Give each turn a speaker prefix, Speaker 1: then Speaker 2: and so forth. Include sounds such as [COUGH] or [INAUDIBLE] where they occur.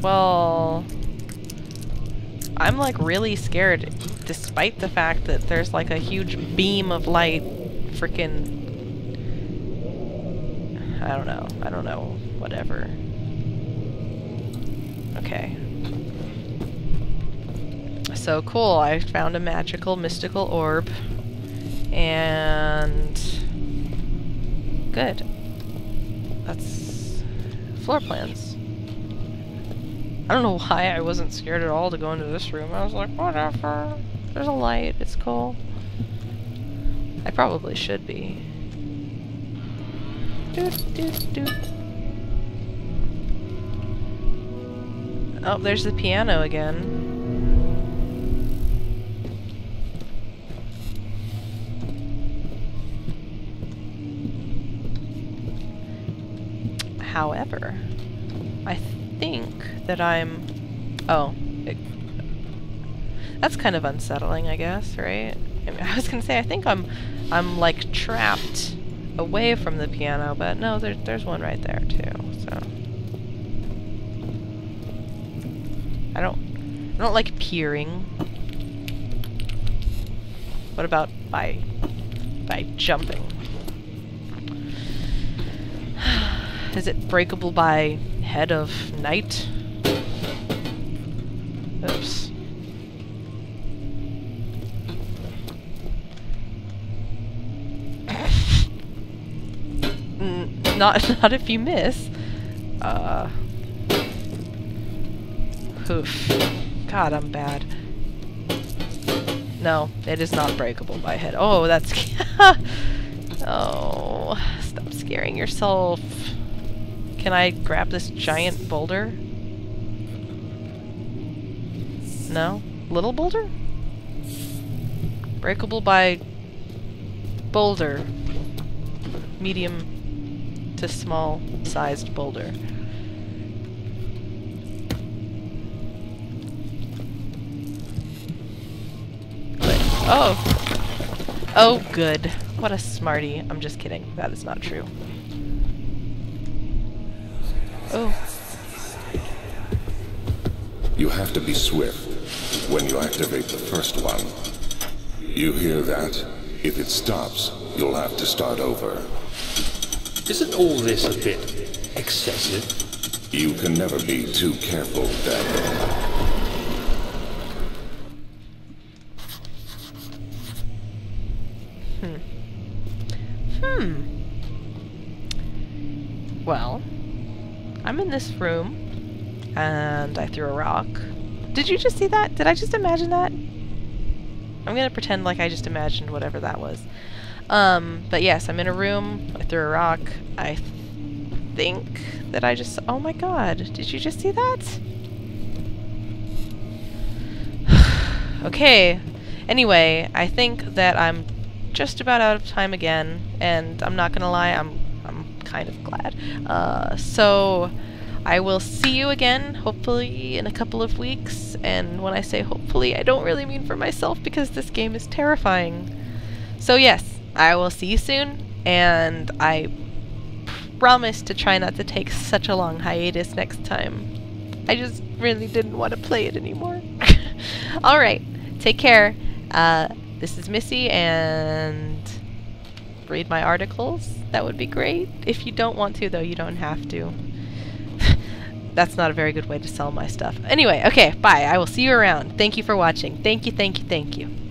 Speaker 1: Well, I'm like really scared despite the fact that there's like a huge beam of light freaking I don't know. I don't know. Whatever. Okay. So cool, I found a magical mystical orb. And good. That's floor plans. I don't know why I wasn't scared at all to go into this room. I was like, whatever. There's a light. It's cool. I probably should be. Doot, doot, doot. Oh, there's the piano again. However, I think that I'm... Oh. It, that's kind of unsettling, I guess, right? I, mean, [LAUGHS] I was gonna say, I think I'm, I'm like trapped away from the piano, but no, there, there's one right there too, so... I don't, I don't like peering. What about by, by jumping? [SIGHS] Is it breakable by head of night? Oops. [LAUGHS] not [LAUGHS] not if you miss. Uh. Oof. God, I'm bad. No, it is not breakable by head. Oh, that's... [LAUGHS] oh, stop scaring yourself. Can I grab this giant boulder? No? Little boulder? Breakable by boulder. Medium to small sized boulder. Oh! Oh, good. What a smarty. I'm just kidding. That is not true. Oh.
Speaker 2: You have to be swift when you activate the first one. You hear that? If it stops, you'll have to start over.
Speaker 3: Isn't all this a bit excessive?
Speaker 2: You can never be too careful, Daniel.
Speaker 1: Hmm. Hmm. Well, I'm in this room, and I threw a rock. Did you just see that? Did I just imagine that? I'm gonna pretend like I just imagined whatever that was. Um, but yes, I'm in a room, I threw a rock, I th think that I just- oh my god, did you just see that? [SIGHS] okay, anyway, I think that I'm just about out of time again, and I'm not gonna lie, I'm I'm kind of glad. Uh, so I will see you again, hopefully in a couple of weeks. And when I say hopefully, I don't really mean for myself because this game is terrifying. So yes, I will see you soon, and I promise to try not to take such a long hiatus next time. I just really didn't want to play it anymore. [LAUGHS] Alright, take care. Uh, this is Missy, and read my articles. That would be great. If you don't want to, though, you don't have to. [LAUGHS] That's not a very good way to sell my stuff. Anyway, okay, bye. I will see you around. Thank you for watching. Thank you, thank you, thank you.